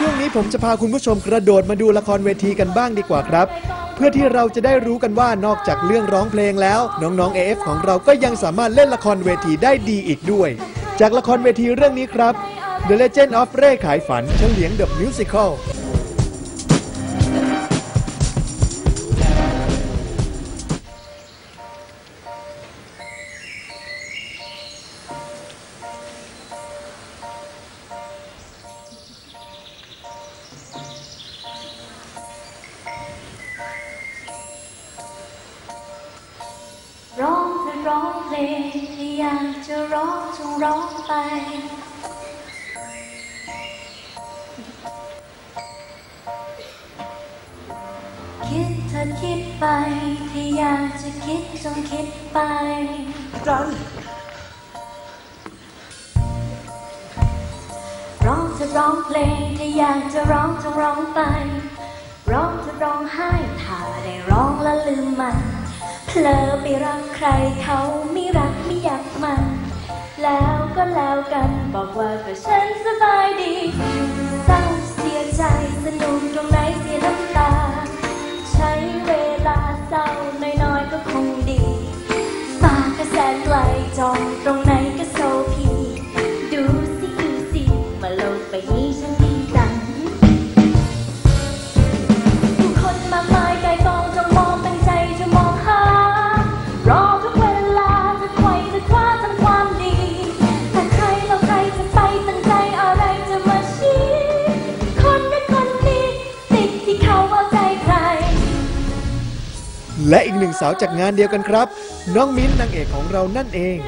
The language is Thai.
ช่วงนี้ผมจะพาคุณผู้ชมกระโดดมาดูละครเวทีกันบ้างดีกว่าครับ เพื่อที่เราจะได้รู้กันว่านอกจากเรื่องร้องเพลงแล้ว น้องๆ AF ของเราก็ยังสามารถเล่นละครเวทีได้ดีอีกด้วย จากละครเวทีเรื่องนี้ครับ The Legend of เร่ขายฝันเฉลียง The Musical จะร้องจงร้องไป คิดเธอคิดไปที่อยากจะคิดจงคิดไป จันร้องเธอร้องเพลงที่อยากจะร้องจงร้องไป ร้องเธอร้องไห้ถ้าได้ร้องและลืมมัน เพลอไปรักใครเขาม่รักไม่อยากมัน แล้วก็แล้วกัน บอกว่าก็ฉันสบายดีเศร้าเสียใจสนุกตรงไหนเสียน้ำตา ใช้เวลาเศร้าน้อยๆก็คงดี ฝาก็แสนไกลจองตรง และอีกหนึ่งสาวจากงานเดียวกันครับ น้องมิ้นนางเอกของเรานั่นเอง